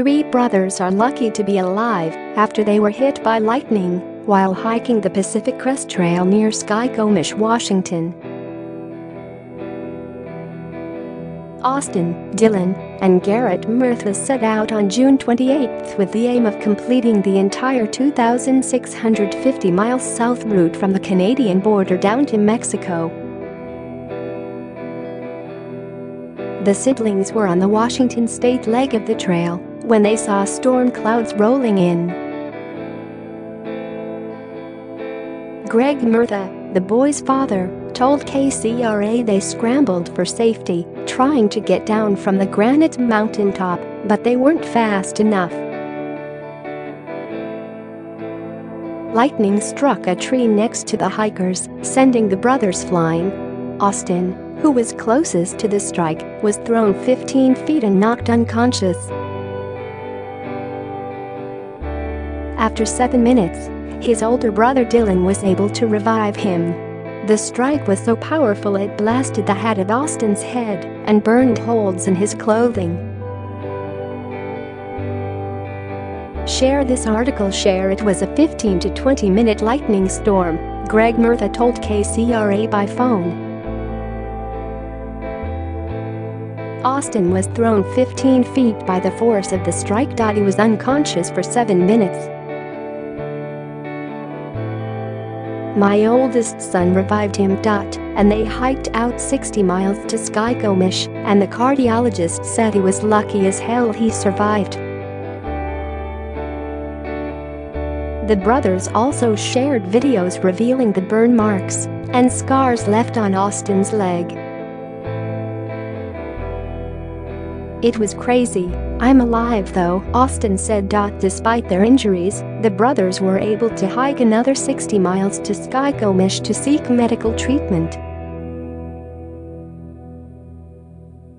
Three brothers are lucky to be alive after they were hit by lightning while hiking the Pacific Crest Trail near Skykomish, Washington. Austin, Dylan, and Garrett Murtha set out on June 28 with the aim of completing the entire 2,650 miles south route from the Canadian border down to Mexico. The siblings were on the Washington state leg of the trail when they saw storm clouds rolling in. Greg Murtha, the boy's father, told KCRA they scrambled for safety, trying to get down from the granite mountaintop, but they weren't fast enough. Lightning struck a tree next to the hikers, sending the brothers flying. Austin, who was closest to the strike, was thrown 15 feet and knocked unconscious. After seven minutes, his older brother Dylan was able to revive him. The strike was so powerful it blasted the hat at Austin's head and burned holes in his clothing. Share this article Share it was a 15 to 20 minute lightning storm, Greg Murtha told KCRA by phone. Austin was thrown 15 feet by the force of the strike. He was unconscious for 7 minutes. My oldest son revived him. And they hiked out 60 miles to Skykomish, and the cardiologist said he was lucky as hell he survived. The brothers also shared videos revealing the burn marks and scars left on Austin's leg. It was crazy. I'm alive though, Austin said. Despite their injuries, the brothers were able to hike another 60 miles to Skykomish to seek medical treatment.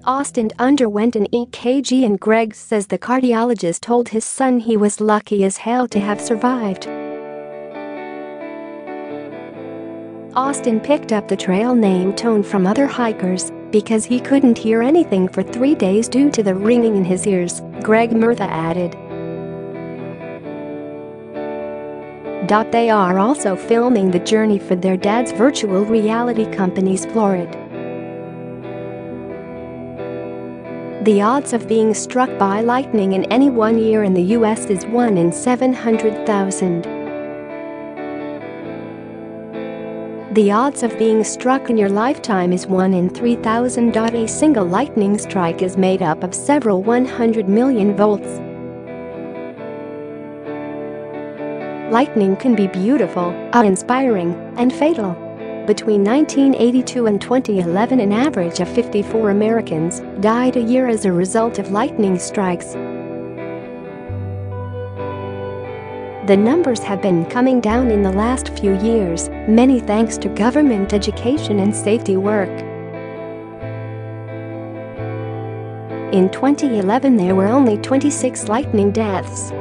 Austin underwent an EKG and Greg says the cardiologist told his son he was lucky as hell to have survived. Austin picked up the trail name tone from other hikers because he couldn't hear anything for three days due to the ringing in his ears, Greg Murtha added. They are also filming the journey for their dad's virtual reality company Splorit. The odds of being struck by lightning in any one year in the US is 1 in 700,000. The odds of being struck in your lifetime is 1 in 3,000. A single lightning strike is made up of several 100 million volts. Lightning can be beautiful, awe-inspiring, and fatal. Between 1982 and 2011 an average of 54 Americans died a year as a result of lightning strikes. The numbers have been coming down in the last few years, many thanks to government education and safety work. In 2011 there were only 26 lightning deaths.